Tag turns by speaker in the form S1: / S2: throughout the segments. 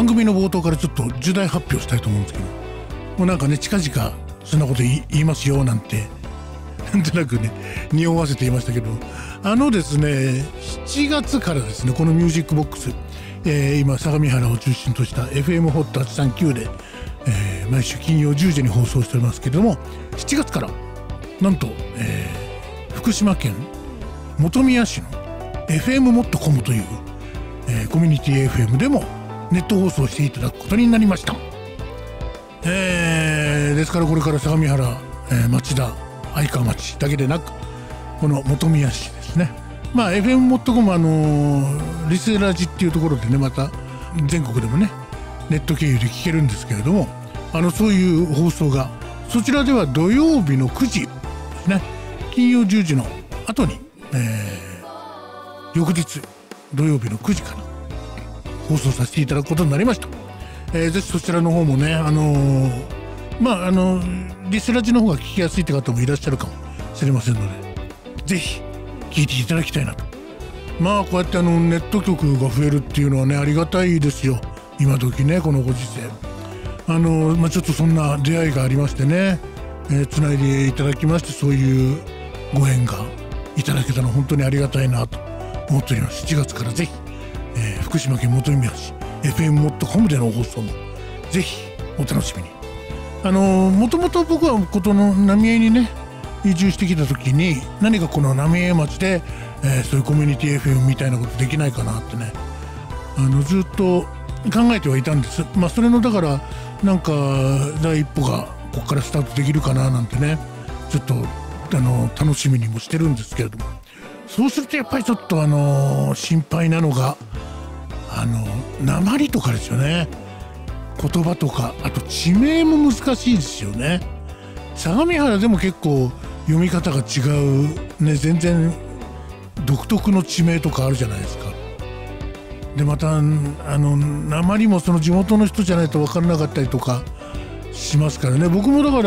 S1: 番組の冒頭からちょっと重大発表したいと思うんですけどもうなんかね近々そんなこと言いますよなんてなんとなくね匂わせていましたけどあのですね7月からですねこのミュージックボックス、えー、今相模原を中心とした FM839 で、えー、毎週金曜10時に放送しておりますけれども7月からなんと、えー、福島県本宮市の FM もっとコムという、えー、コミュニティ FM でもネット放送していただくことになりました。えー、ですからこれから相模原、えー、町田愛川町だけでなくこの本宮市ですねまあ FM もっとこもあのー、リスラジっていうところでねまた全国でもねネット経由で聞けるんですけれどもあのそういう放送がそちらでは土曜日の9時ね。金曜10時の後に、えー、翌日土曜日の9時から放送させていただくことになりました。えー、ぜひそちらの方もね、あのー、まああのリスラジの方が聞きやすいって方もいらっしゃるかもしれませんのでぜひ聞いていただきたいなと。まあこうやってあのネット局が増えるっていうのはねありがたいですよ。今時ねこのご時世。あのまあ、ちょっとそんな出会いがありましてね。つない、でいただきましてそういうご縁がいただけたの本当にありがたいなと思っております。7月からぜひ、えー、福島県本宮市 FM.com での放送もぜひお楽しみに。あのもともと僕はこの浪江にね移住してきた時に何かこの浪江町で、えー、そういうコミュニティ FM みたいなことできないかなってねあのずっと考えてはいたんです。まあそれのだからなんか第一歩がここからスタートできるかななんてねちょっとあの楽しみにもしてるんですけれども。そうするとやっぱりちょっとあの心配なのがあの鉛とかですよね。言葉とかあと地名も難しいですよね。相模原でも結構読み方が違うね全然独特の地名とかあるじゃないですか。でまたあの鉛もその地元の人じゃないと分からなかったりとかしますからね。僕もだから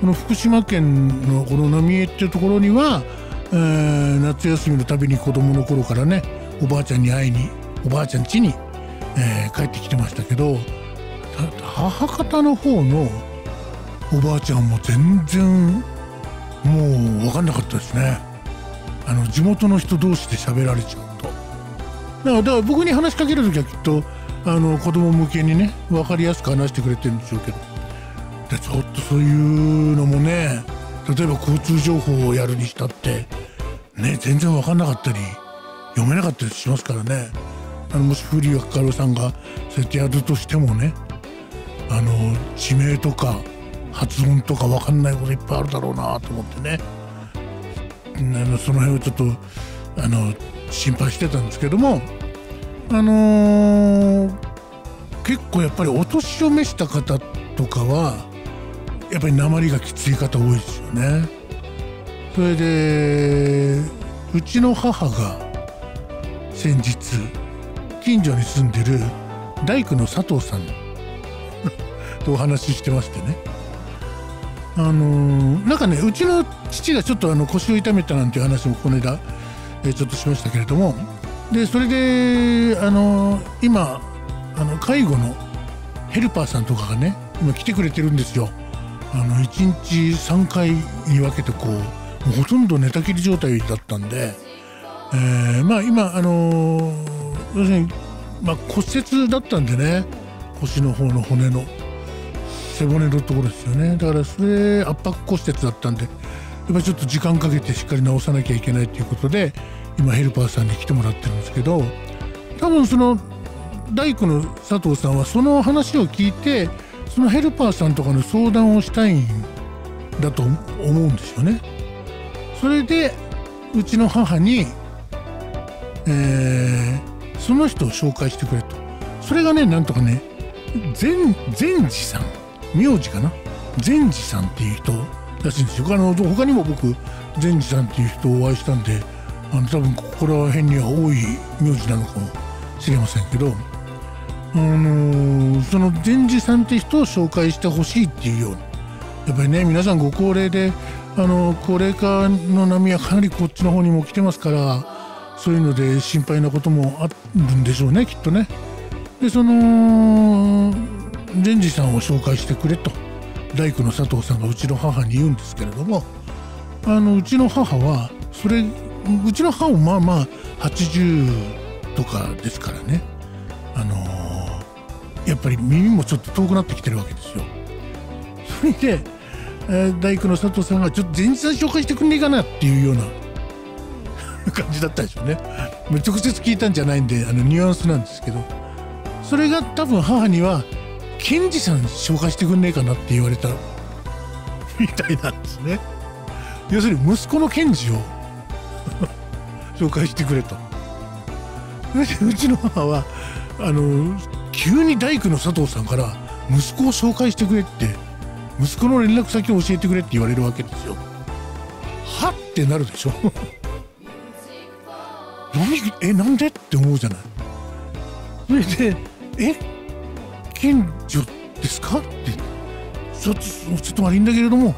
S1: この福島県のこの浪江っていうところには、えー、夏休みのたびに子供の頃からねおばあちゃんに会いにおばあちゃん家に、えー、帰ってきてましたけど母方の方のおばあちゃんも全然もう分かんなかったですね。あの地元の人同士で喋られちゃうと。だかだから僕に話しかける時はきっとあの子供向けにね分かりやすく話してくれてるんでしょうけど。でちょっとそういうのもね例えば交通情報をやるにしたってね全然分かんなかったり読めなかったりしますからね。あのもし古谷かるさんがそうやってやるとしてもねあの地名とか発音とか分かんないこといっぱいあるだろうなと思ってね。その辺をちょっとあの心配してたんですけどもあのー、結構やっぱりお年を召した方とかはやっぱり鉛がきつい方多いですよね。それでうちの母が先日近所に住んでる大工の佐藤さん とお話ししてましてねあのー、なんかねうちの父がちょっとあの腰を痛めたなんていう話もこの間、え、ちょっとしましたけれどもでそれであの、今あの介護のヘルパーさんとかがね今来てくれてるんですよ。あの1日3回に分けてこうもうほとんど寝たきり状態だったんで、えー、まあ今あの要するに、まあ、骨折だったんでね腰の方の骨の背骨のところですよねだからそれ圧迫骨折だったんでやっぱりちょっと時間かけてしっかり治さなきゃいけないということで今ヘルパーさんに来てもらってるんですけど多分その大工の佐藤さんはその話を聞いてそのヘルパーさんとかの相談をしたいんだと思うんですよね。それでうちの母に、えー、その人を紹介してくれと。それがねなんとかね善善治さん名字かな？善治さんっていう人らしいんですよ。あの他にも僕善治さんっていう人をお会いしたんであの多分ここら辺には多い名字なのかもしれませんけどあのその善治さんって人を紹介してほしいっていうようなやっぱりね皆さんご高齢であの高齢化の波はかなりこっちの方にも来てますからそういうので心配なこともあるんでしょうねきっとね。でその善治さんを紹介してくれと大工の佐藤さんがうちの母に言うんですけれどもあのうちの母はそれうちの母もまあまあ80とかですからねあのー、やっぱり耳もちょっと遠くなってきてるわけですよ。それで、えー、大工の佐藤さんがちょっと前日さん紹介してくんねえかなっていうような 感じだったでしょうね。直接聞いたんじゃないんであのニュアンスなんですけどそれが多分母には「ケンジさん紹介してくんねえかな」って言われたみたいなんですね。要するに息子のケンジを 紹介してくれとそれで。うちの母はあの急に大工の佐藤さんから息子を紹介してくれって息子の連絡先を教えてくれって言われるわけですよ。はってなるでしょ 何えなんでって思うじゃない。それで「え近所ですか?」ってちょっとちょっと悪いんだけれども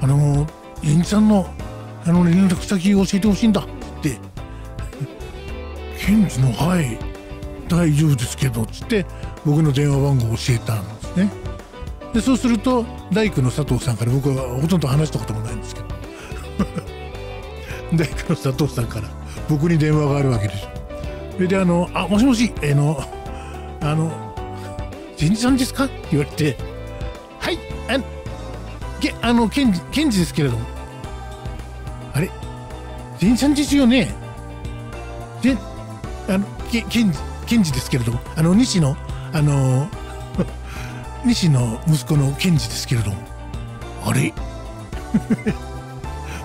S1: あの演じさんのあの連絡先教えてほしいんだ。って検事の「はい大丈夫ですけど」っつって僕の電話番号を教えたんですね。でそうすると大工の佐藤さんから僕はほとんど話したこともないんですけど。大工の佐藤さんから僕に電話があるわけですそれであの「あもしもしえ、のあの善治さんですか?」って言われて「はいあのけあの検事検事ですけれども善治さんですよね。であのけ検事検事ですけれどもあの西のあの 西の息子の検事ですけれどもあれ？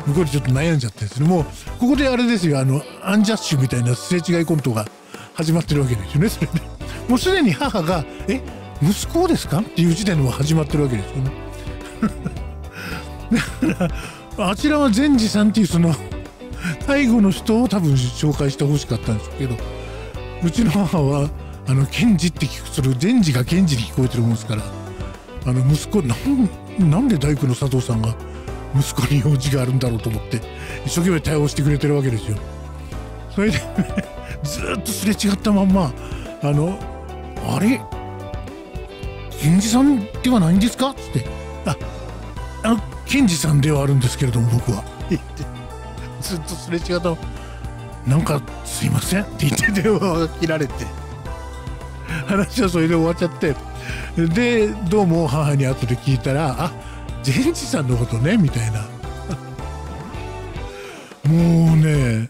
S1: 向こうでちょっと悩んじゃってですね。もうここであれですよあのアンジャッシュみたいなすれ違いコントが始まってるわけですよねそれで。もうすでに母が「え息子ですか?」っていう時点でも始まってるわけですよね。だからあちらは善治さんっていうその介護の人を多分紹介してほしかったんですけどうちの母はあの検事って聞くそれ善治が検事に聞こえてるもんですからあの息子なんで大工の佐藤さんが息子に用事があるんだろうと思って一生懸命対応してくれてるわけですよ。それでずっとすれ違ったまんまあのあれ？検事さんではないんですか？っつって。ああの検事さんではあるんですけれども僕は。って言ってずっとすれ違ったなんかすいませんって言って電話が切られて。話はそれで終わっちゃって。でどうも母に後で聞いたらあ善治さんのことねみたいな。もうね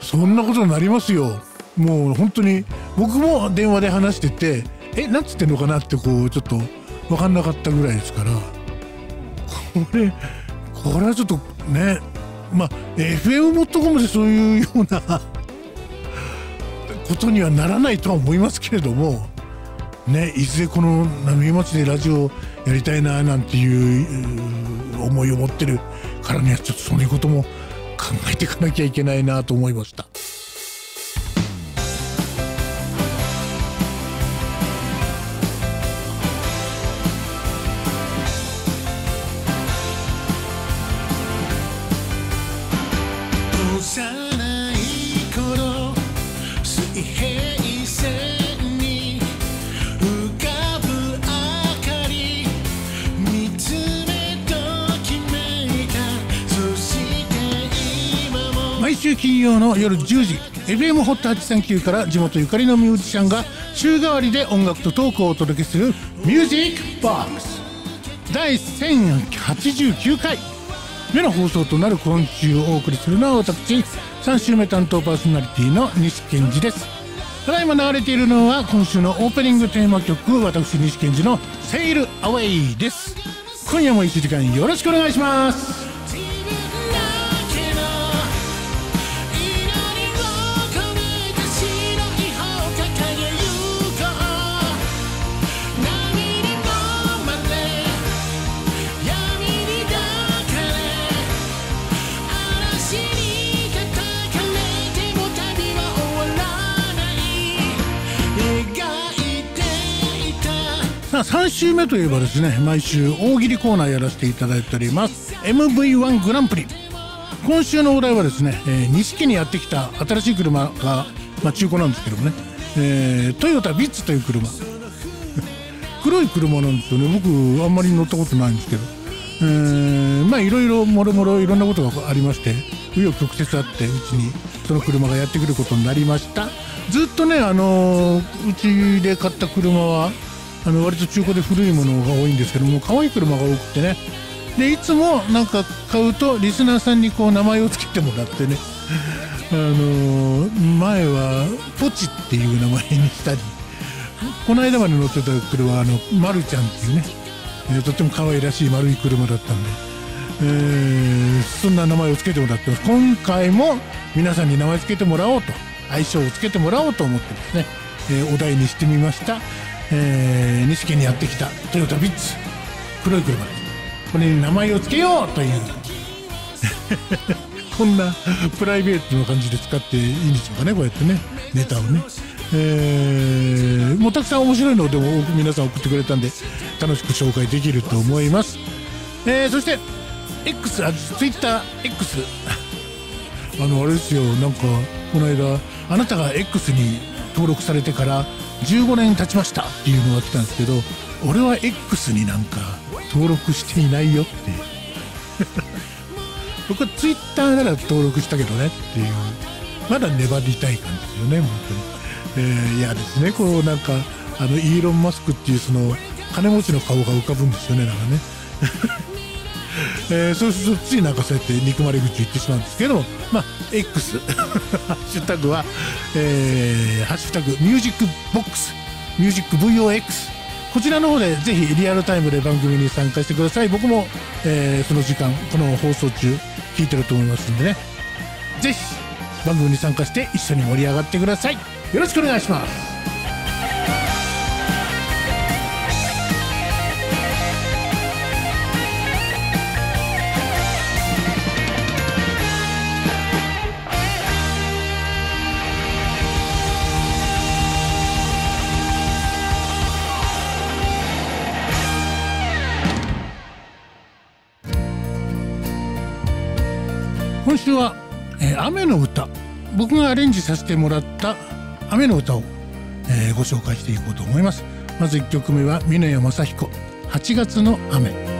S1: そんなことになりますよ。もう本当に僕も電話で話しててえなんつってんのかなってこうちょっと分かんなかったぐらいですから。これこれはちょっとねまあ FM.com でそういうようなことにはならないとは思いますけれどもねいずれこの浪江町でラジオやりたいななんていう思いを持ってるからにはちょっとそういうことも考えていかなきゃいけないなと思いました。曜の夜10時 FM ホット839から地元ゆかりのミュージシャンが週替わりで音楽とトークをお届けする「ミュージックボックス」第1089回。目の放送となる今週お送りするのは私3週目担当パーソナリティの西健二です。ただいま流れているのは今週のオープニングテーマ曲私西健二の「セイルアウェイ」です。今夜も1時間よろしくお願いします。週目といえばですね毎週大喜利コーナーやらせていただいております。MV1 グランプリ。今週のお題はですね、えー、錦にやってきた新しい車が、まあ、中古なんですけどもね、えー、トヨタビッツという車。黒い車なんですよね。僕あんまり乗ったことないんですけど、えー、まあいろいろもろもろいろんなことがありまして紆余曲折あってうちにその車がやってくることになりました。ずっとねあのー、うちで買った車はあの割と中古で古いものが多いんですけども可愛い車が多くてね。でいつもなんか買うとリスナーさんにこう名前を付けてもらってね。あの前はポチっていう名前にしたり。この間まで乗ってた車はあのマルちゃんっていうね、えー、とっても可愛らしい丸い車だったんで、えー、そんな名前を付けてもらってます。今回も皆さんに名前付けてもらおうと愛称を付けてもらおうと思ってですね、えー、お題にしてみました、えー、錦にやってきたトヨタビッツ。黒い車。ですこれに名前を付けようという。こんなプライベートの感じで使っていいんでしょうかねこうやってね。ネタをね。えー、もうたくさん面白いのでも皆さん送ってくれたんで楽しく紹介できると思います、えー、そして X あ TwitterX あのあれですよ。なんかこの間あなたが X に登録されてから15年経ちました。っていうのが来たんですけど俺は X になんか登録していないよって 僕は Twitter なら登録したけどねっていう。まだ粘りたい感じですよね本当に、えー、いやですねこうなんかあのイーロン・マスクっていうその金持ちの顔が浮かぶんですよねなんかね。えー、そうするとついなんかそうやって憎まれ口言ってしまうんですけどもまあ X ハッシュタグは、えー、ハッシュタグミュージックボックスミュージック VOX こちらの方でぜひリアルタイムで番組に参加してください。僕も、えー、その時間この放送中聞いてると思いますんでね。ぜひ番組に参加して一緒に盛り上がってください。よろしくお願いします。週は、えー、雨の歌。僕がアレンジさせてもらった雨の歌を、えー、ご紹介していこうと思います。まず1曲目は峰谷正彦8月の雨。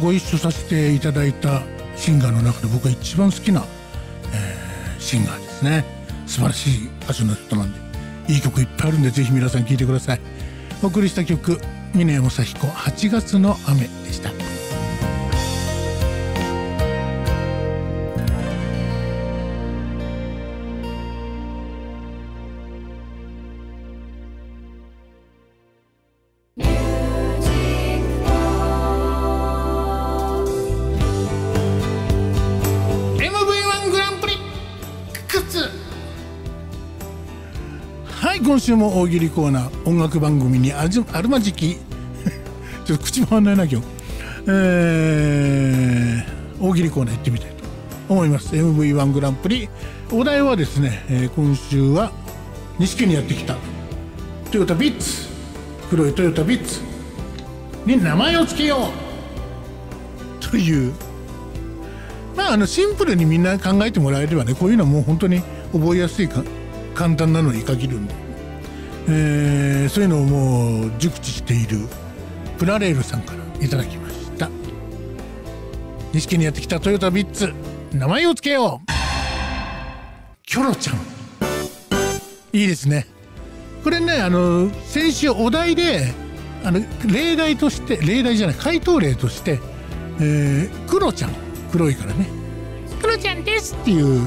S1: ご一緒させていただいたシンガーの中で僕が一番好きな、えーシンガーですね。素晴らしい歌手の人なんでいい曲いっぱいあるんでぜひ皆さん聴いてください。お送りした曲峰山彦8月の雨でした。週も大喜利コーナー音楽番組にあるまじき。ちょっと口回んないな今日。えー、大喜利コーナー行ってみたいと思います。MV1 グランプリ。お題はですね、えー今週は錦にやってきた。トヨタビッツ。黒いトヨタビッツ。に名前を付けよう。という。まああのシンプルにみんな考えてもらえればねこういうのはもう本当に覚えやすいか簡単なのに限るんで、えーそういうのをもう熟知しているプラレールさんからいただきました。錦にやってきたトヨタビッツ名前を付けよう。キョロちゃん。いいですね。これねあの先週お題であの例題として例題じゃない回答例として、えー、クロちゃん。黒いからね。クロちゃんです。っていう。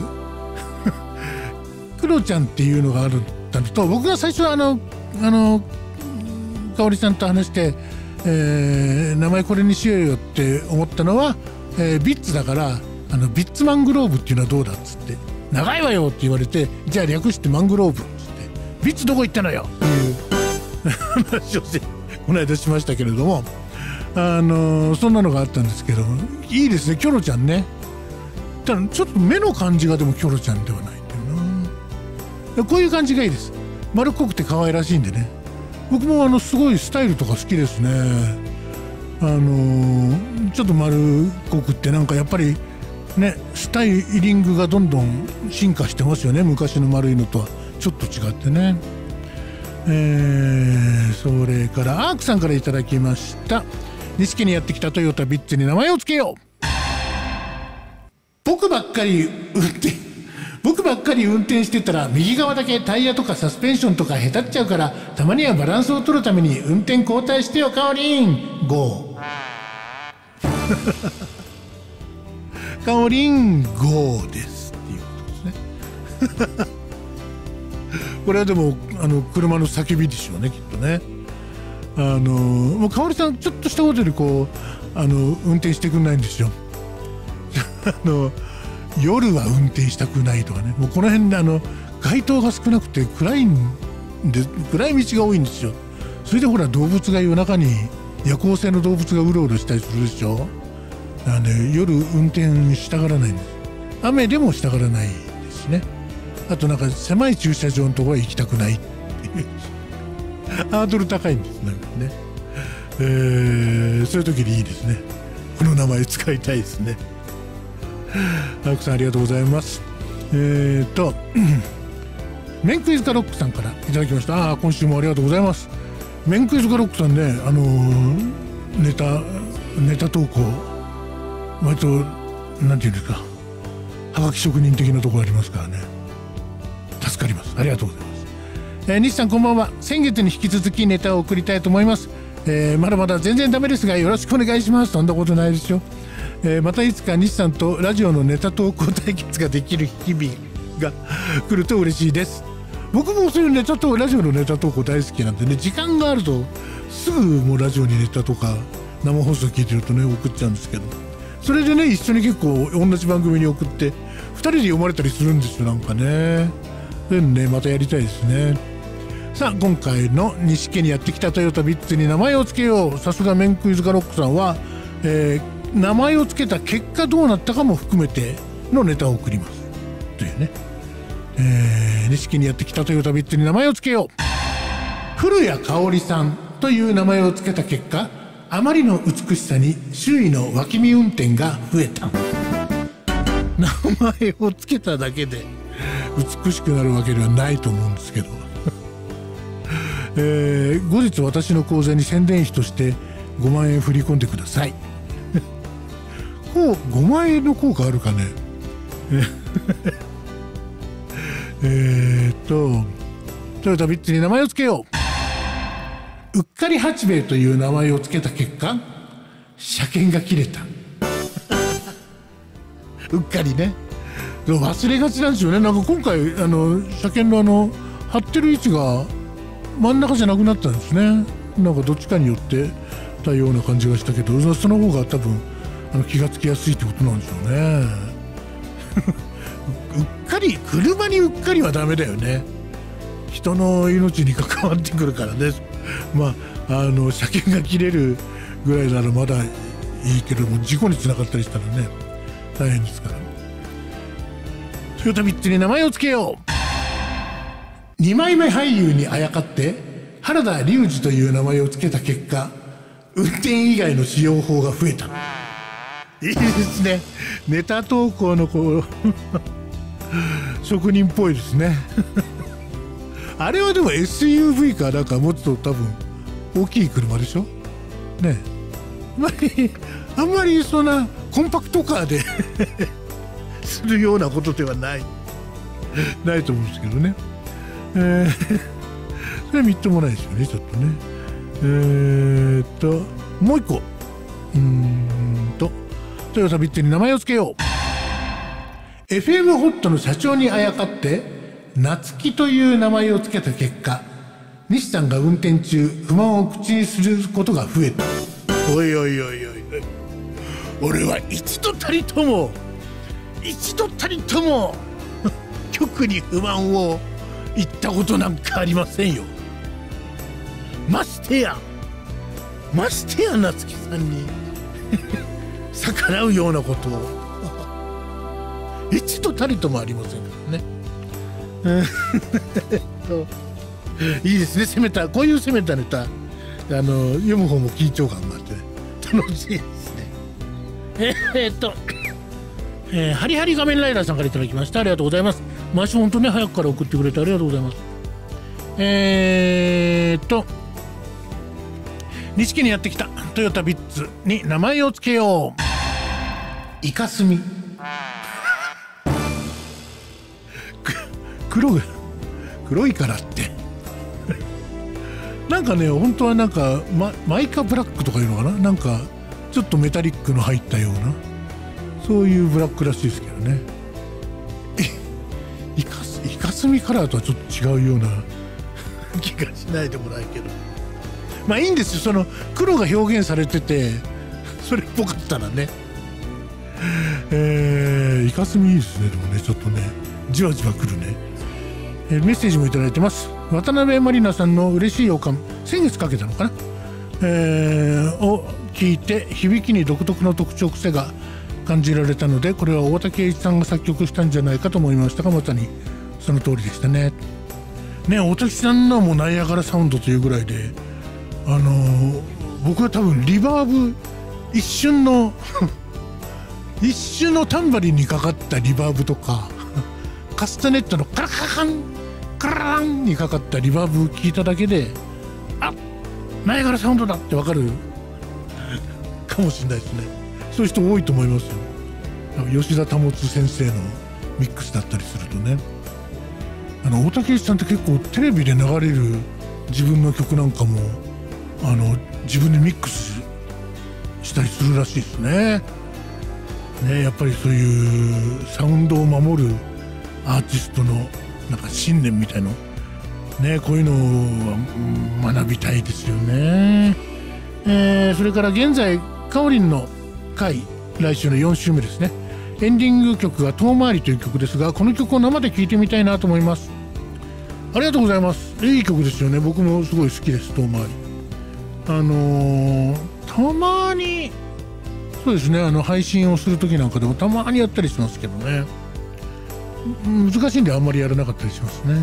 S1: クロちゃんっていうのがあるったのと僕が最初はあのあの香織さんと話して、えー名前これにしようよって思ったのは、えービッツだからあのビッツマングローブっていうのはどうだっつって長いわよって言われてじゃあ略してマングローブっつってビッツどこ行ったのよ？っていう話をこの間しましたけれどもあのそんなのがあったんですけどいいですねキョロちゃんね。ただちょっと目の感じがでもキョロちゃんではない。こういう感じがいいです。丸っこくて可愛らしいんでね。僕もあのすごいスタイルとか好きですね。あのーちょっと丸っこくってなんかやっぱりねスタイリングがどんどん進化してますよね。昔の丸いのとは。ちょっと違ってね。えーそれからアークさんからいただきました。錦にやってきたトヨタビッツに名前を付けよう。僕ばっかり運転僕ばっかり運転してたら右側だけタイヤとかサスペンションとかへたっちゃうからたまにはバランスを取るために運転交代してよカオリン。GO カオリンゴーですっていうことですね。これはでもあの車の叫びでしょうねきっとね。あのもう香織さんちょっとしたことでこうあの運転してくんないんですよ あの夜は運転したくないとかね。もうこの辺であの街灯が少なくて暗いんで暗い道が多いんですよ。それでほら動物が夜中に夜行性の動物がうろうろしたりするでしょ。だからね夜運転したがらないんです。雨でもしたがらないですね。あとなんか狭い駐車場のところは行きたくないっていう。ハードル高いんですなんかね、えーそういう時にいいですね。この名前使いたいですね。青木さんありがとうございます。えー、と メンクイズカロックさんからいただきました。ああ今週もありがとうございます。メンクイズカロックさんねあのーネタネタ投稿割となんていうんですかはがき職人的なところありますからね。助かります。ありがとうございます、えー西さんこんばんは。先月に引き続きネタを送りたいと思います、えーまだまだ全然ダメですがよろしくお願いします。そんなことないですよ、えーまたいつか西さんとラジオのネタ投稿対決ができる日々が来ると嬉しいです。僕もそういうネタとラジオのネタ投稿大好きなんでね時間があるとすぐもうラジオにネタとか生放送聞いてるとね送っちゃうんですけど。それでね一緒に結構同じ番組に送って2人で読まれたりするんですよなんかね。そういうのねまたやりたいですね。さあ今回の西家にやってきたトヨタビッツに名前を付けよう。さすがメンクイズガロックさんは、えー名前を付けた結果どうなったかも含めてのネタを送ります。というね。えー、錦にやってきたトヨタビッツに名前を付けよう。古谷香織さんという名前を付けた結果あまりの美しさに周囲の脇見運転が増えた。名前を付けただけで美しくなるわけではないと思うんですけど、えー後日私の口座に宣伝費として5万円振り込んでください。こう5万円の効果あるかね？えーっとトヨタビッツに名前を付けよう。うっかり八兵衛という名前を付けた結果車検が切れた。うっかりね。忘れがちなんですよね。なんか今回あの車検のあの貼ってる位置が真ん中じゃなくなったんですね。なんかどっちかによってたような感じがしたけどその方が多分気がつきやすいってことなんでしょうね。うっかり車にうっかりはダメだよね。人の命に関わってくるからね。まああの車検が切れるぐらいならまだいいけども事故につながったりしたらね大変ですから。トヨタビッツに名前を付けよう。2枚目俳優にあやかって原田龍二という名前を付けた結果運転以外の使用法が増えた。いいですね。ネタ投稿のこう 職人っぽいですね。あれはでも SUV かなんかもっと多分大きい車でしょ？ね。あんまりあんまりそんなコンパクトカーで するようなことではない。ないと思うんですけどね。えーそれはみっともないですよねちょっとね。えー、っともう一個。うーんとトヨタビッツに名前を付けよう。FM ホットの社長にあやかって夏希という名前を付けた結果西さんが運転中不満を口にすることが増えた。おいおいおいおい。おい俺は一度たりとも一度たりとも 局に不満を言ったことなんかありませんよ。ましてやましてや夏希さんに逆らうようなことを。一度たりともありませんからね。えっといいですね。攻めた。こういう攻めたネタ。あの読む方も緊張感があって。ね楽しいですね。ええっとえーハリハリ画面ライダーさんからいただきました。ありがとうございます。毎週本当ね早くから送ってくれてありがとうございます。えーっと錦にやってきたトヨタビッツに名前を付けようイカスミ。黒が黒いからって。なんかね本当はなんかママイカブラックとかいうのかな？なんかちょっとメタリックの入ったような。そういうブラックらしいですけどね。イカスイカスミカラーとはちょっと違うような。気がしないでもないけど。まあいいんですよ。その黒が表現されててそれっぽかったらね。えー、イカスミいいですねでもねちょっとね。じわじわくるね、えーメッセージもいただいてます。渡辺満里奈さんの嬉しい予感。先月かけたのかな、えーを聞いて響きに独特の特徴癖が感じられたのでこれは大竹栄一さんが作曲したんじゃないかと思いましたがまさにその通りでしたね。ね大竹さんのもうナイアガラサウンドというぐらいであのー僕は多分リバーブ一瞬の一瞬のタンバリンにかかったリバーブとか カスタネットのカラカラカンカラランにかかったリバーブを聞いただけであナイアガラサウンドだってわかる かもしれないですね。そういう人多いと思いますよ。吉田保先生のミックスだったりするとね。あの大竹さんって結構テレビで流れる自分の曲なんかもあの自分でミックスしたりするらしいですね。ねやっぱりそういうサウンドを守るアーティストのなんか信念みたいのねこういうのをうん学びたいですよね、えーそれから現在かおりんの回来週の4週目ですね。エンディング曲が「遠回り」という曲ですがこの曲を生で聴いてみたいなと思います。ありがとうございます。いい曲ですよね。僕もすごい好きです遠回り。あのーたまにそうですね。あの配信をする時なんかでもたまにやったりしますけどね。難しいんであんまりやらなかったりしますね。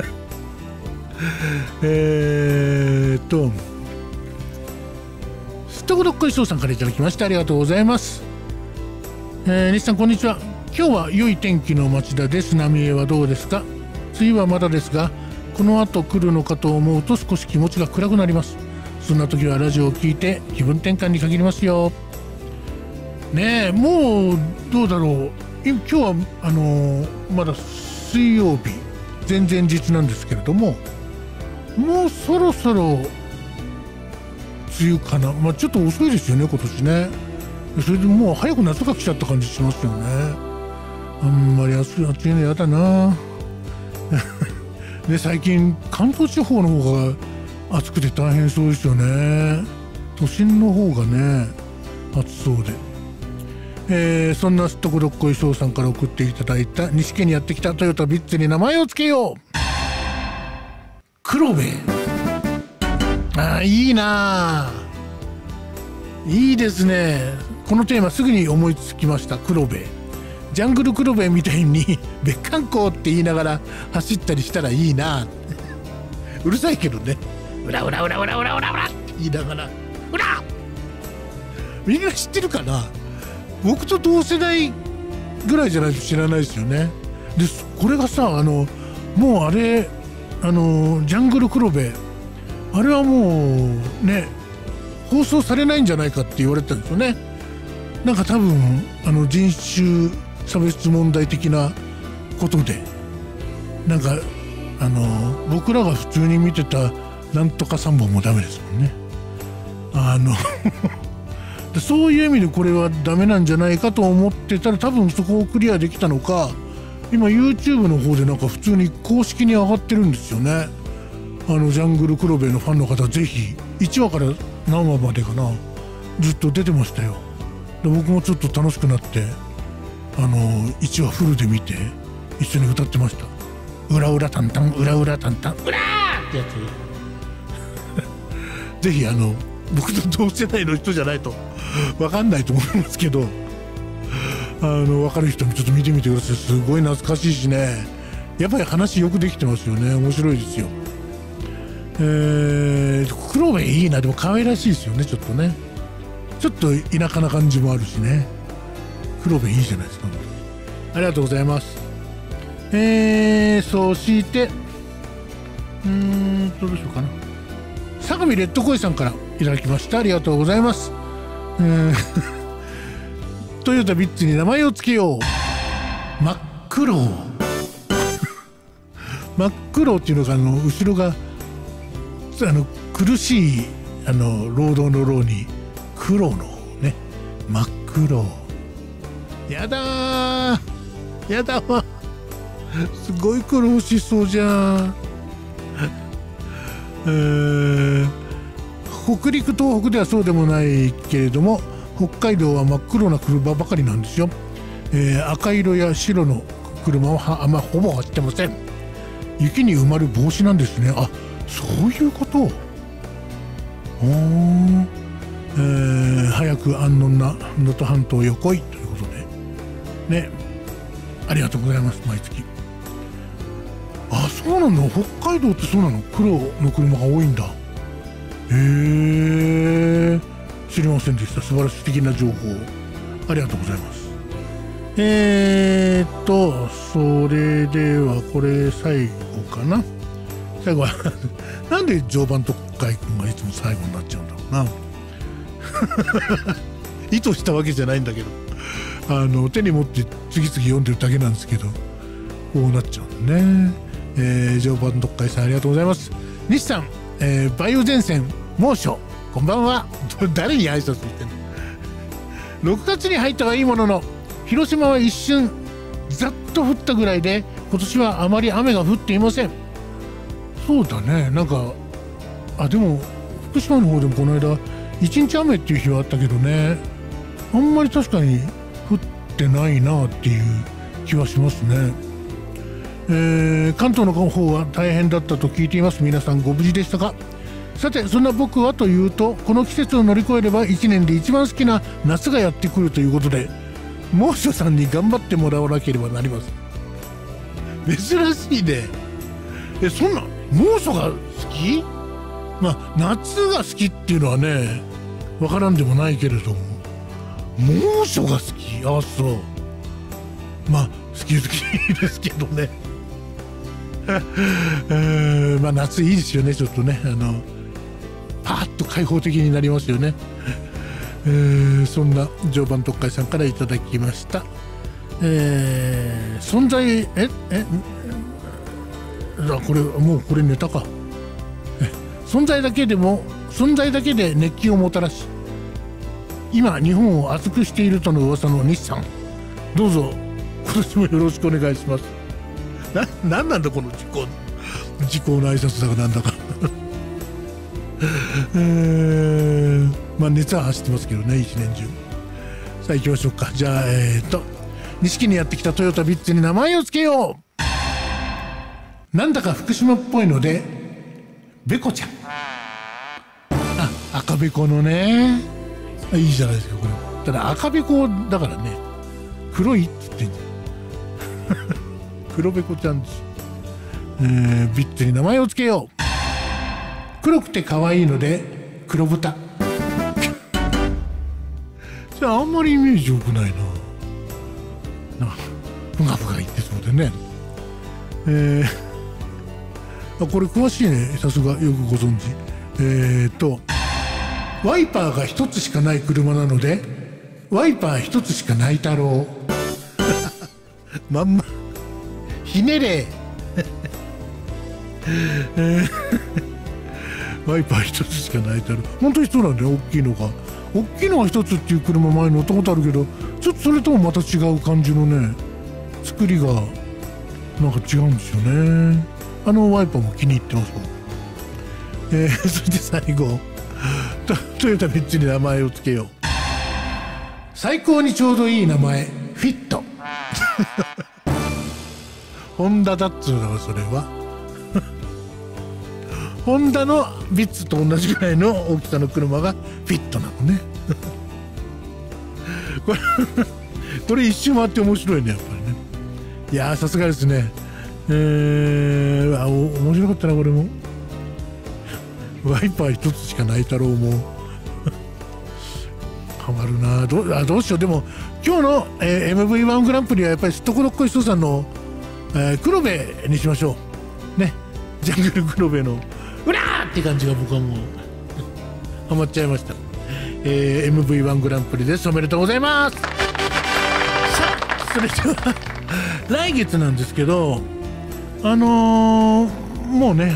S1: えっとすっとこどっこいしょうさんからいただきましてありがとうございます。えー、西さんこんにちは。今日は良い天気の町田です。浪江はどうですか？梅雨はまだですがこの後来るのかと思うと少し気持ちが暗くなります。そんな時はラジオを聞いて気分転換に限りますよ。ねえもうどうだろう。今日はあのーまだ水曜日前々日なんですけれどももうそろそろ梅雨かな。まあちょっと遅いですよね今年ね。それでもう早く夏が来ちゃった感じしますよね。あんまり暑い暑いの嫌だな。で最近関東地方の方が暑くて大変そうですよね。都心の方がね暑そうで、えーそんなすっとこどっこいしょうさんから送っていただいた西家にやってきたトヨタビッツに名前を付けよう。黒部。あいいないいですね。このテーマすぐに思いつきました黒部。ジャングル黒部みたいに別観光って言いながら走ったりしたらいいな。うるさいけどね。うらうらうらうらうらうらうらって言いながら。うらみんな知ってるかな僕と同世代ぐらいじゃないと知らないですよね。でこれがさあのもうあれあのジャングル黒部。あれはもうね放送されないんじゃないかって言われてたんですよね。なんか多分あの人種差別問題的なことで。なんかあの僕らが普通に見てた「なんとか3本」もダメですもんね。あの でそういう意味でこれはダメなんじゃないかと思ってたら多分そこをクリアできたのか今 YouTube の方でなんか普通に公式に上がってるんですよね。あのジャングル黒部のファンの方ぜひ1話から何話までかなずっと出てましたよ。で僕もちょっと楽しくなってあの1話フルで見て一緒に歌ってました「裏裏タンタン裏裏タンタン裏!」ってやつ。ぜひあの僕と同世代の人じゃないと分かんないと思いますけどあの分かる人もちょっと見てみてください。すごい懐かしいしね。やっぱり話よくできてますよね。面白いですよ。えー、黒部いいな。でも可愛らしいですよねちょっとね。ちょっと田舎な感じもあるしね。黒部いいじゃないですか。ありがとうございます。えー、そしてうーんどうしようかな。相模レッドコイさんからいただきました。ありがとうございます。うー トヨタビッツに名前を付けよう。真っ黒真っ黒っていうのがあの後ろがあの苦しいあの労働の労に黒のね。真っ黒やだー。やだわ。すごい苦労しそうじゃん。え北陸東北ではそうでもないけれども北海道は真っ黒な車ばかりなんですよ、えー赤色や白の車はあんまほぼ走ってません。雪に埋まる帽子なんですね。あそういうこと？おー。えー早く安穏な能登半島よ来いということで。ね。ありがとうございます毎月。あそうなの北海道ってそうなの？黒の車が多いんだ。へえ知りませんでした。素晴らしい素敵な情報。ありがとうございます。えー、っとそれではこれ最後かな。最後は なんで常磐特会君がいつも最後になっちゃうんだろうな。意図したわけじゃないんだけど。あの手に持って次々読んでるだけなんですけどこうなっちゃうんだね、えー、常磐特会さんありがとうございます。西さん、えー、梅雨前線猛暑。こんばんは。誰に挨拶してんの？6月に入ったはいいものの広島は一瞬ざっと降ったぐらいで今年はあまり雨が降っていません。そうだね。なんかあでも福島の方でもこの間一日雨っていう日はあったけどね。あんまり確かに降ってないなっていう気はしますね、えー関東の方は大変だったと聞いています。皆さんご無事でしたか？さてそんな僕はというとこの季節を乗り越えれば1年で一番好きな夏がやってくるということで猛暑さんに頑張ってもらわなければなりません。珍しいね。えそんな猛暑が好き？まあ夏が好きっていうのはねわからんでもないけれども。猛暑が好き？あそう。まあ好き好きですけどね。えまあ夏いいですよねちょっとね。あのパーッと開放的になりますよね、えーそんな常磐特会さんからいただきました、えー存在ええあこれもうこれネタか。存在だけでも存在だけで熱気をもたらし今日本を熱くしているとの噂の日産。どうぞ今年もよろしくお願いします。ななんなんだこの時効時効の挨拶だかなんだか。えーまあ熱は走ってますけどね一年中。さあ行きましょうか。じゃあえっ、と錦にやってきたトヨタビッツに名前を付けよう。なんだか福島っぽいのでベコちゃん。あ赤べこのね。いいじゃないですかこれ。ただ赤べこだからね。黒いって言ってんじゃん。黒べこちゃんです、えービッツに名前を付けよう。黒くて可愛いので黒豚。じゃああんまりイメージ良くないな。なふがふが言ってそうでね。えー、あこれ詳しいね。さすがよくご存知。えー、とワイパーが一つしかない車なのでワイパー一つしかない太郎。まんま。ひねれ。ワイパー一つしかない太郎本当にそうなんだよ。大きいのが。大きいのが一つっていう車前乗ったことあるけどちょっとそれともまた違う感じのね作りがなんか違うんですよね。あのワイパーも気に入ってますもん。えー そして最後。トトヨタ3つに名前を付けよう。最高にちょうどいい名前フィット ホンダだっつうのはそれは。ホンダのビッツと同じぐらいの大きさの車がフィットなのね。これこれ一周回って面白いねやっぱりね。いやさすがですね。えー、あ面白かったなこれも。ワイパー一つしかない太郎も。ハマるな。どあどうしよう。でも今日の、えー MV1 グランプリはやっぱりすっとこどっこいしとさんの、えー黒部にしましょう。ね。ジャングル黒部のうらーって感じが僕はもう ハマっちゃいました、えー MV1 グランプリです。おめでとうございます。さあそれでは来月なんですけどあのーもうね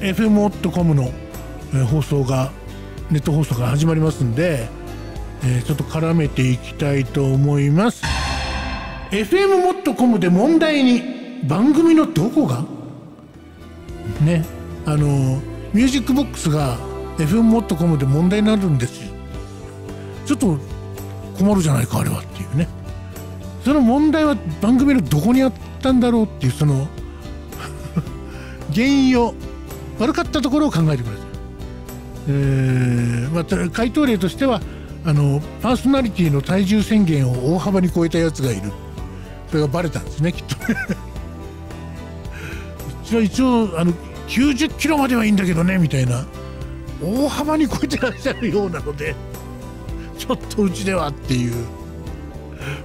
S1: FM.com の、放送がネット放送が始まりますんでえーちょっと絡めていきたいと思います。FM もっとコムで問題に番組のどこが？ねあのミュージックボックスが FM もっとコムで問題になるんですよ。ちょっと困るじゃないかあれはっていうね。その問題は番組のどこにあったんだろうっていうその 原因を悪かったところを考えてください。えーまた回答例としてはあのパーソナリティの体重宣言を大幅に超えたやつがいる。れがバレたんですねきっとね。一応一応あの90キロまではいいんだけどねみたいな大幅に超えてらっしゃるようなので ちょっとうちではっていう。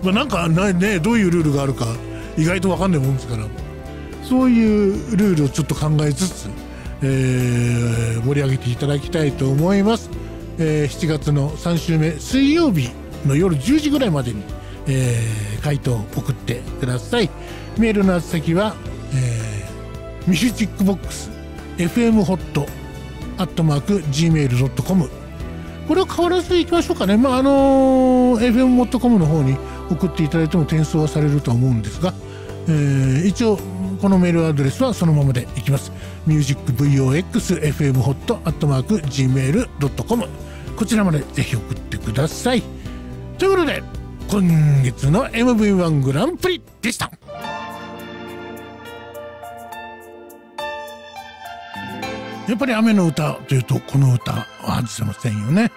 S1: まあなんかないねどういうルールがあるか意外と分かんないもんですからそういうルールをちょっと考えつつ、えー盛り上げていただきたいと思います、えー7月の3週目水曜日の夜10時ぐらいまでに、えー回答を送ってくださいメールの宛先は、えーミュージックボックス FM ホットアットマーク Gmail.com これは変わらずいきましょうかね、まああの FM.com の方に送っていただいても転送はされると思うんですが、えー一応このメールアドレスはそのままでいきます。musicvoxfmhot.gmail.com こちらまでぜひ送ってください。ということで今月の MV1 グランプリでした。やっぱり雨の歌というとこの歌は外せませんよね。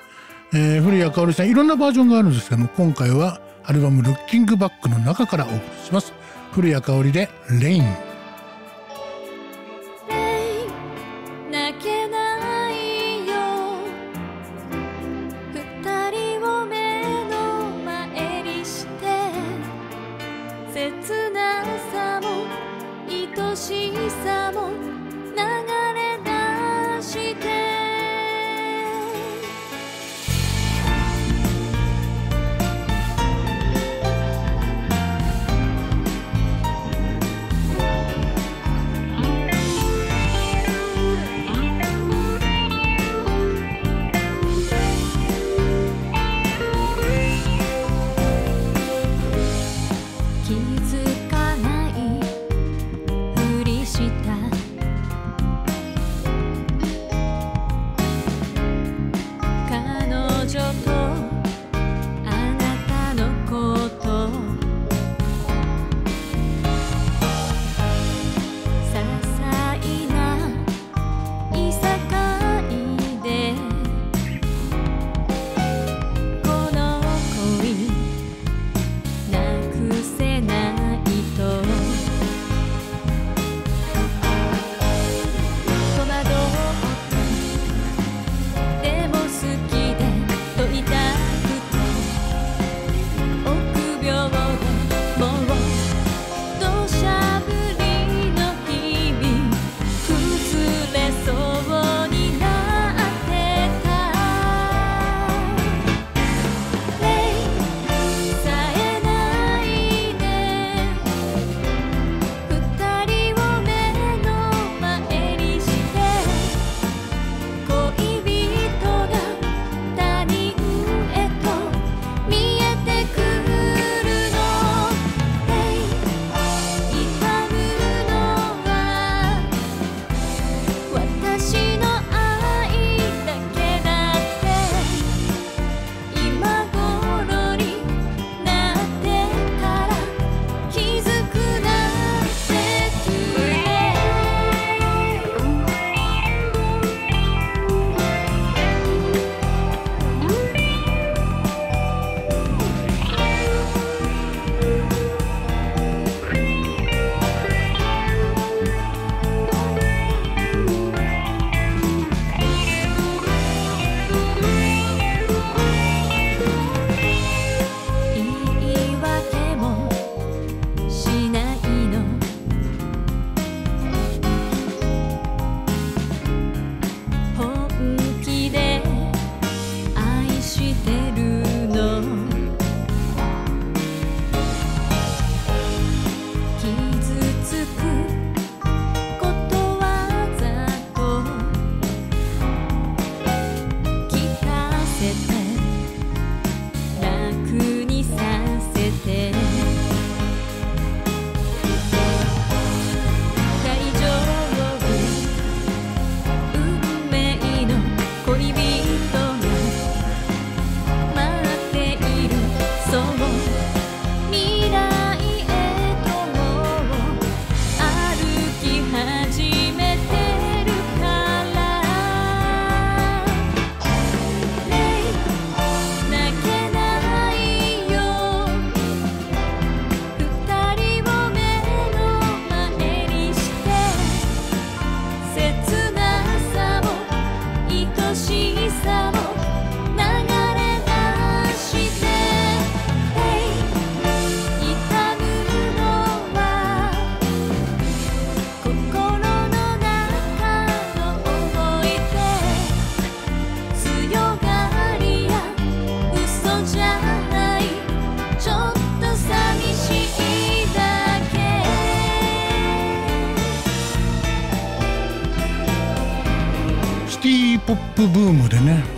S1: えー古谷香織さんいろんなバージョンがあるんですけども今回はアルバム「ルッキングバック」の中からお送りします。古谷香織で「レイン」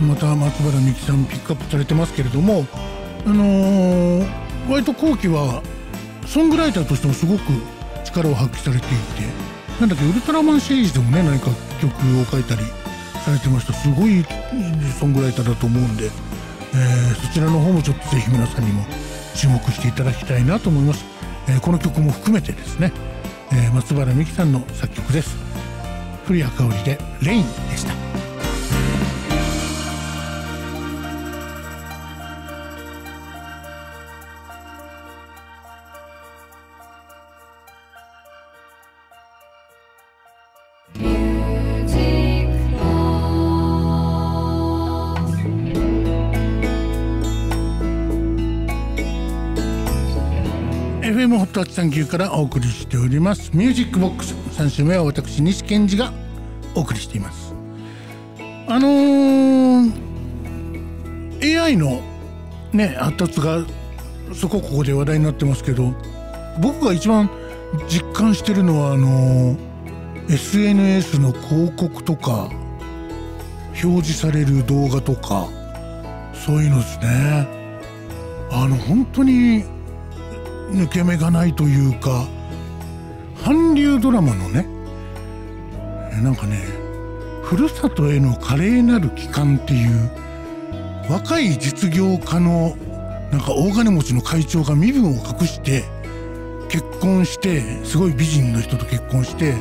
S1: また松原美樹さんピックアップされてますけれどもあのー割と後期はソングライターとしてもすごく力を発揮されていてなんだっけウルトラマンシリーズでもね何か曲を書いたりされてました。すごいソングライターだと思うんで、えーそちらの方もちょっとぜひ皆さんにも注目していただきたいなと思います、えーこの曲も含めてですね、えー松原美樹さんの作曲です。古谷香織で「レイン」でした。FM ホット839からお送りしております。ミュージックボックス。3週目は私西健二がお送りしています。あのー AI のね発達がそこここで話題になってますけど僕が一番実感してるのはあのー SNS の広告とか表示される動画とかそういうのですね。あの本当に抜け目がないというか韓流ドラマのねなんかねふるさとへの華麗なる帰還っていう若い実業家のなんか大金持ちの会長が身分を隠して結婚してすごい美人の人と結婚して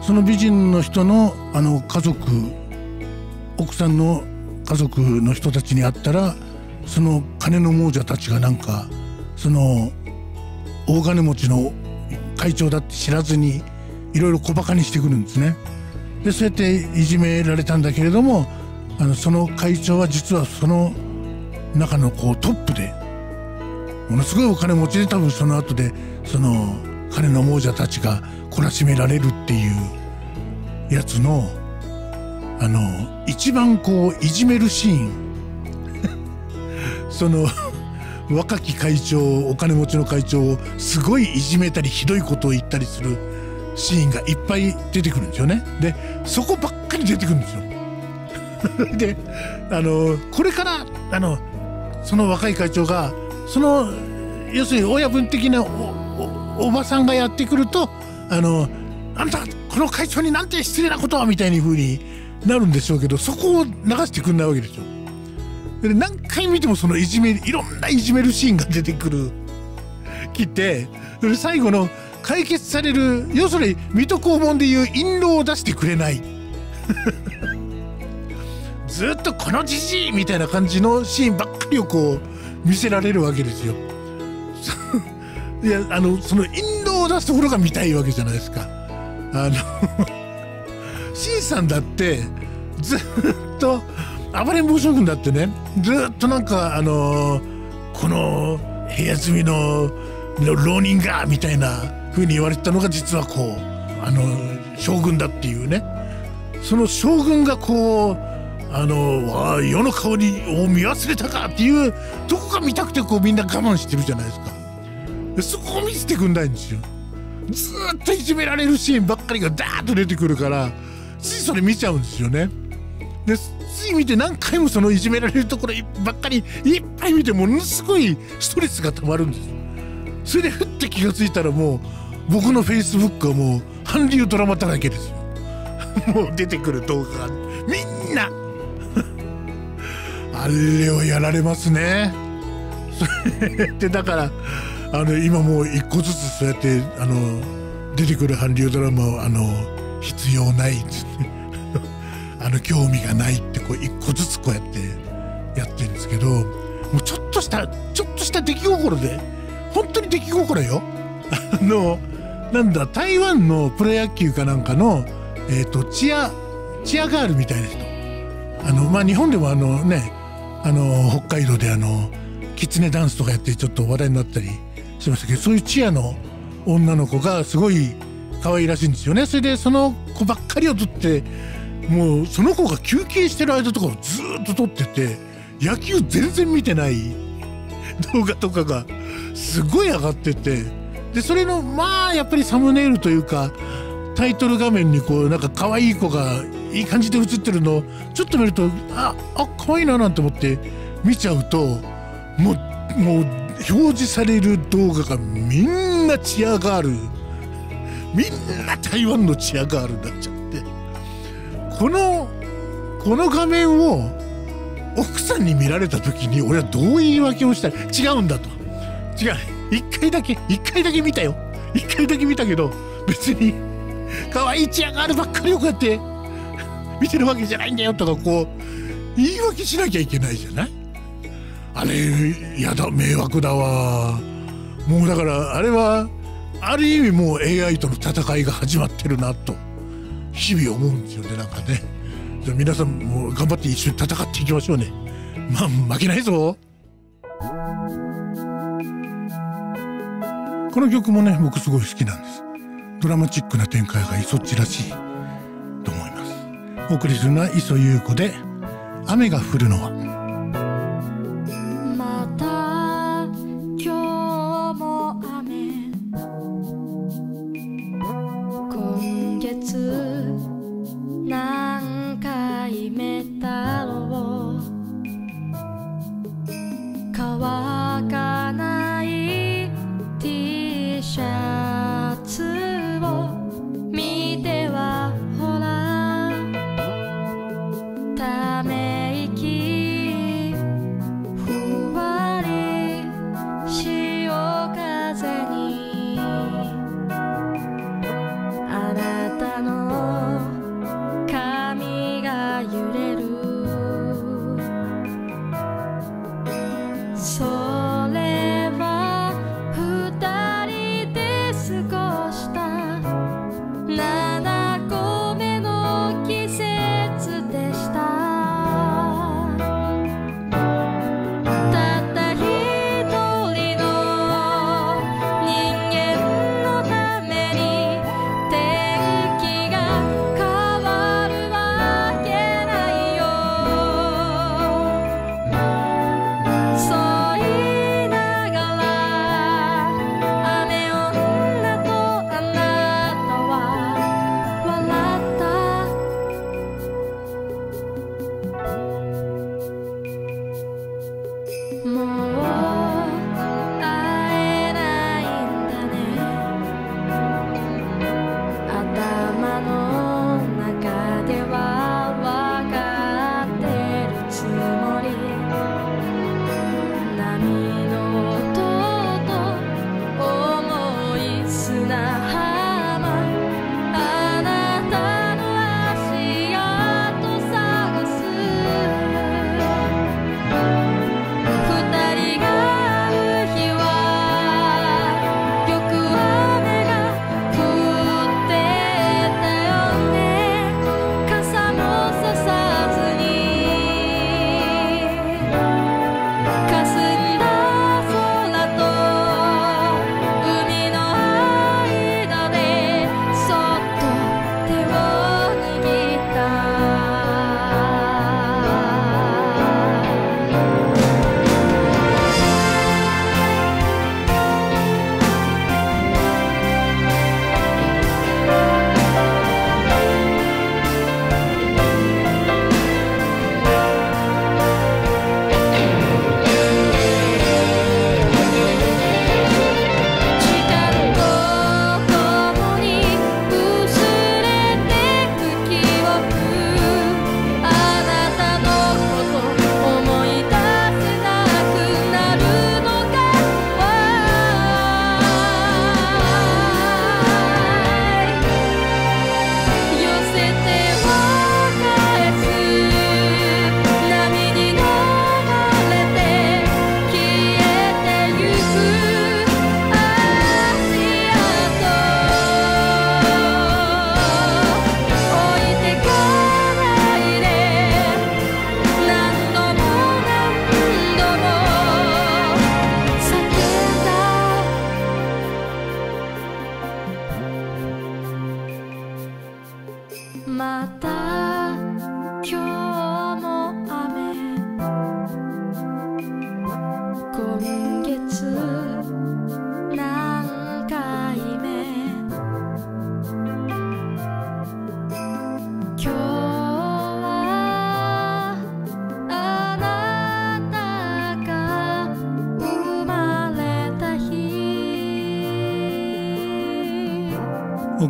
S1: その美人の人のあの家族奥さんの家族の人たちに会ったらその金の亡者たちがなんかその大金持ちの会長だって知らずにいろいろ小バカにしてくるんですね。でそうやっていじめられたんだけれどもあのその会長は実はその中のこうトップでものすごいお金持ちで多分その後でその金の亡者たちが懲らしめられるっていうやつのあの一番こういじめるシーン その若き会長お金持ちの会長をすごいいじめたりひどいことを言ったりするシーンがいっぱい出てくるんですよねでそこばっかり出てくるんですよ であのこれからあのその若い会長がその要するに親分的なおばさんがやってくるとあのあんたこの会長になんて失礼なことはみたいに風になるんでしょうけどそこを流してくんないわけですよ。で何回見てもそのいじめいろんないじめるシーンが出てくるきてそれ最後の解決される要するに水戸黄門でいう印籠を出してくれない ずっとこのじじいみたいな感じのシーンばっかりをこう見せられるわけですよ。いやあのその印籠を出すところが見たいわけじゃないですか。あの C さんだってずっと暴れん坊将軍だってねずっとなんかあのこの部屋住みの浪人がみたいな風に言われてたのが実はこうあの将軍だっていうね。その将軍がこうあのわ世の顔にを見忘れたかっていうどこか見たくてこうみんな我慢してるじゃないですか。そこを見せてくんないんですよ。ずっといじめられるシーンばっかりがダーッと出てくるからついそれ見ちゃうんですよね。でつい見て何回もそのいじめられるところばっかりいっぱい見てものすごいストレスがたまるんですそれでふって気がついたらもう僕のフェイスブックはもう韓流ドラマだらけですよ。もう出てくる動画がみんな。あれをやられますね。でだからあの今もう一個ずつそうやってあの出てくる韓流ドラマをあの必要ないっつって。あの興味がないってこう一個ずつこうやってやってるんですけどもうちょっとしたちょっとした出来心で本当に出来心よ。あのなんだ台湾のプロ野球かなんかのえっ、とチアチアガールみたいな人。あのまあ日本でもあのねあの北海道であのキツネダンスとかやってちょっと話題になったりしましたけどそういうチアの女の子がすごい可愛いらしいんですよね。それでその子ばっかりを撮ってもうその子が休憩してる間とかをずっと撮ってて野球全然見てない動画とかがすごい上がっててでそれのまあやっぱりサムネイルというかタイトル画面にこうなんか可愛い子がいい感じで映ってるのちょっと見るとああ可愛いななんて思って見ちゃうともうもう表示される動画がみんなチアガール。みんな台湾のチアガールになっちゃってこのこの画面を奥さんに見られた時に俺はどう言い訳をした？ら違うんだと。違う。一回だけ一回だけ見たよ。一回だけ見たけど別に可愛いチアガールばっかりをこうやって見てるわけじゃないんだよとかこう言い訳しなきゃいけないじゃない？あれやだ迷惑だわ。もうだからあれはある意味もう AI との戦いが始まってるなと。日々思うんですよねなんかね。じゃあ皆さんも頑張って一緒に戦っていきましょうね。まあ負けないぞ。この曲もね僕すごい好きなんです。ドラマチックな展開が磯っちらしいと思います。お送りするのは磯優子で雨が降るのは。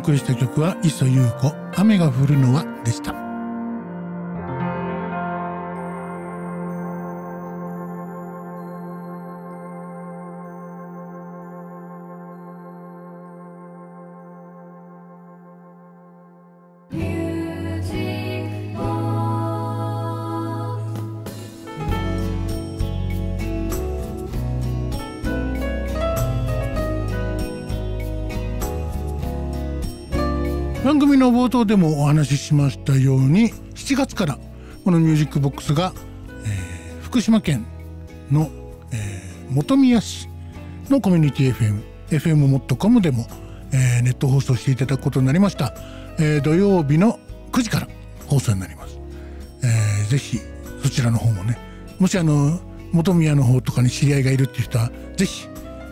S1: 送りした曲は磯優子。雨が降るのはでした。番組の冒頭でもお話ししましたように7月からこのミュージックボックスが、えー福島県の、えー本宮市のコミュニティ FM FM もっと com でも、えーネット放送していただくことになりました、えー土曜日の9時から放送になります、えーぜひそちらの方もねもしあの本宮の方とかに知り合いがいるっていう人はぜひ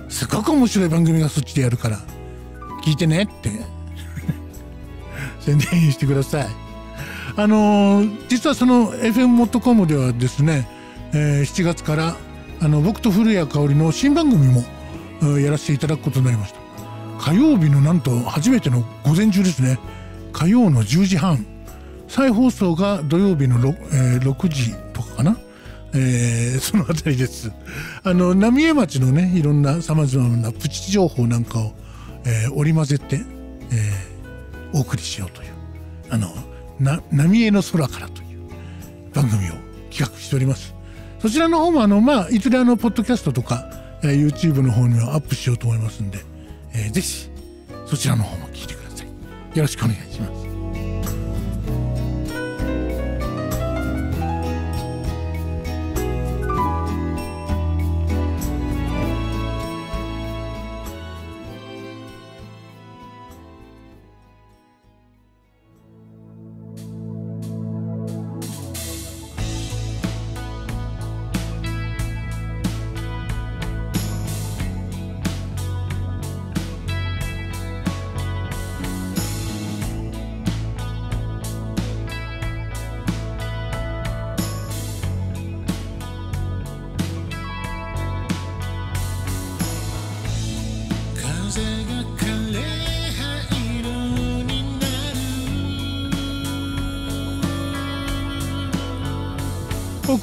S1: すごく面白い番組がそっちでやるから聞いてねって宣伝してください。あのー実はその FM.com ではですね、えー7月からあの僕と古谷香織の新番組も、やらせていただくことになりました。火曜日のなんと初めての午前中ですね。火曜の10時半。再放送が土曜日の 6,、えー6時とかかな、えーそのあたりです。あの浪江町のねいろんなさまざまなプチ情報なんかを、えー織り交ぜて、えーお送りしようというあのな浪江の空からという番組を企画しております。そちらの方もあのまあいずれあのポッドキャストとか、えー YouTube の方にはアップしようと思いますんで、えーぜひそちらの方も聞いてください。よろしくお願いします。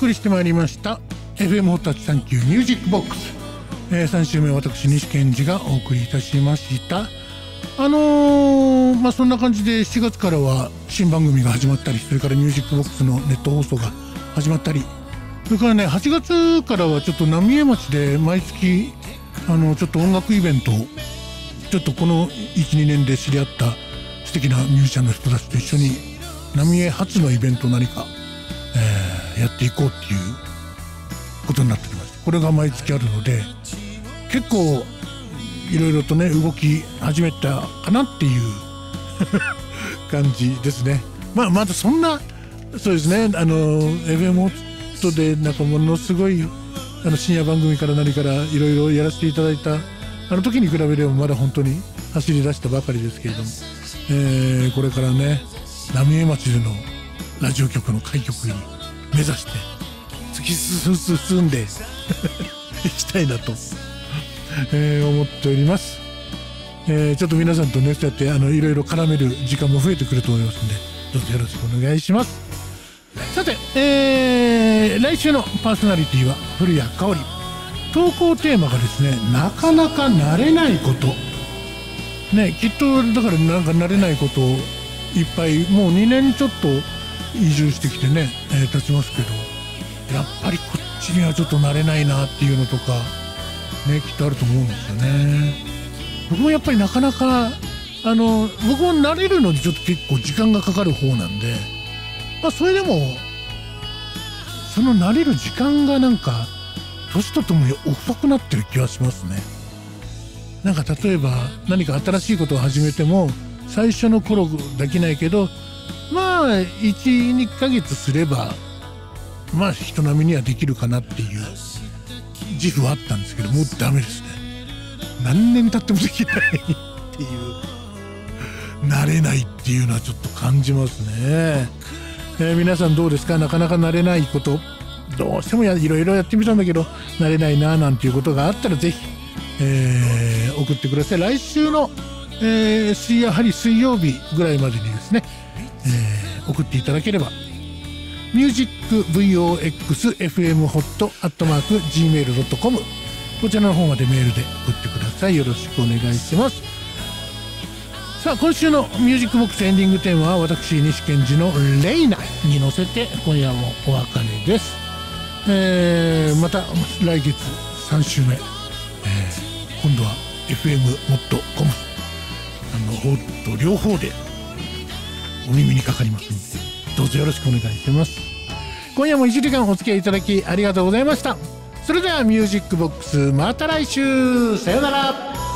S1: 送りしてまいりました。FM HOT 839 MUSIC VOX、えー、3週目私西健志がお送りいたしました。あのーまあそんな感じで7月からは新番組が始まったりそれから MUSIC VOX のネット放送が始まったり。それからね8月からはちょっと浪江町で毎月あのちょっと音楽イベントをちょっとこの12年で知り合った素敵なミュージシャンの人たちと一緒に浪江初のイベント何か、えーやっていこうっていうことになっておりますこれが毎月あるので結構いろいろとね動き始めたかなっていう 感じですね。まあまだそんなそうですねあの FM ホットでなんかものすごいあの深夜番組から何からいろいろやらせていただいたあの時に比べればまだ本当に走り出したばかりですけれども、えーこれからね浪江町でのラジオ局の開局に目指して突き進んで いきたいなと、えー思っております、えーちょっと皆さんとねそうやってあのいろいろ絡める時間も増えてくると思いますんでどうぞよろしくお願いします。さて、えー来週のパーソナリティは古谷香織。投稿テーマがですねなかなか慣れないこと。ねきっとだからなんか慣れないことをいっぱいもう2年ちょっと移住してきてね、えー経ちますけどやっぱりこっちにはちょっと慣れないなっていうのとかねきっとあると思うんですよね。僕もやっぱりなかなかあの僕も慣れるのにちょっと結構時間がかかる方なんでまあそれでもその慣れる時間がなんか年とともに遅くなってる気がしますね。なんか例えば何か新しいことを始めても最初の頃できないけどままあ12ヶ月すればまあ人並みにはできるかなっていう自負はあったんですけどもうダメですね。何年経ってもできないっていう慣れないっていうのはちょっと感じますね、えー皆さんどうですか？なかなか慣れないこと。どうしてもやいろいろやってみたんだけど慣れないななんていうことがあったらぜひ、えー送ってください。来週の、えー、やはり水曜日ぐらいまでにですね、えー送っていただければ。musicvoxfmhot.gmail.com こちらの方までメールで送ってください。よろしくお願いします。さあ今週のミュージックボックスエンディングテーマは私西健治の「レイナ」に乗せて今夜もお別れです、えーまた来月3週目、えー今度は FM もっとコム。あの方と両方でお耳にかかりますのでどうぞよろしくお願いします。今夜も1時間お付き合いいただきありがとうございました。それではミュージックボックスまた来週。さようなら。